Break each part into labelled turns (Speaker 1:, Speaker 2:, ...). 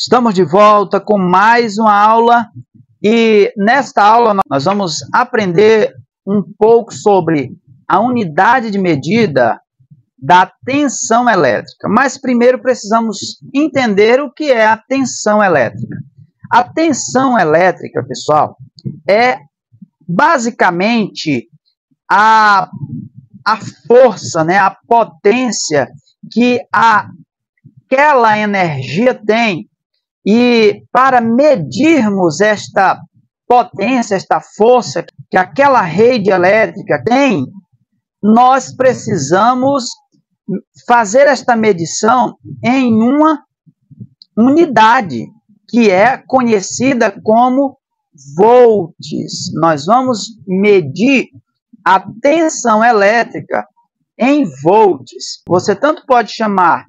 Speaker 1: Estamos de volta com mais uma aula e nesta aula nós vamos aprender um pouco sobre a unidade de medida da tensão elétrica. Mas primeiro precisamos entender o que é a tensão elétrica. A tensão elétrica, pessoal, é basicamente a, a força, né, a potência que a, aquela energia tem e para medirmos esta potência, esta força que aquela rede elétrica tem, nós precisamos fazer esta medição em uma unidade que é conhecida como volts. Nós vamos medir a tensão elétrica em volts. Você tanto pode chamar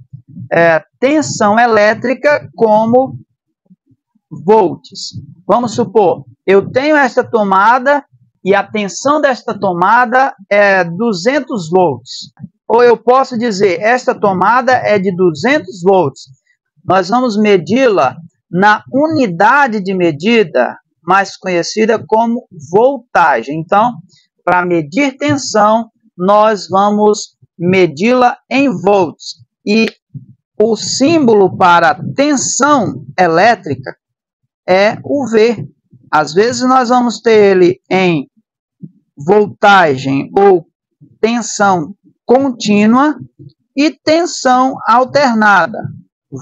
Speaker 1: é, tensão elétrica como volts. Vamos supor, eu tenho esta tomada e a tensão desta tomada é 200 volts. Ou eu posso dizer, esta tomada é de 200 volts. Nós vamos medi-la na unidade de medida mais conhecida como voltagem. Então, para medir tensão, nós vamos medi-la em volts. E o símbolo para tensão elétrica é o V. Às vezes nós vamos ter ele em voltagem ou tensão contínua e tensão alternada,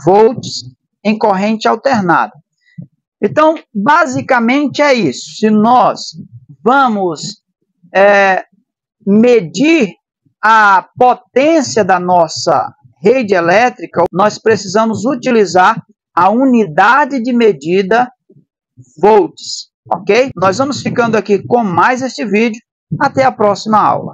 Speaker 1: volts em corrente alternada. Então, basicamente é isso. Se nós vamos é, medir a potência da nossa rede elétrica, nós precisamos utilizar a unidade de medida volts, ok? Nós vamos ficando aqui com mais este vídeo. Até a próxima aula.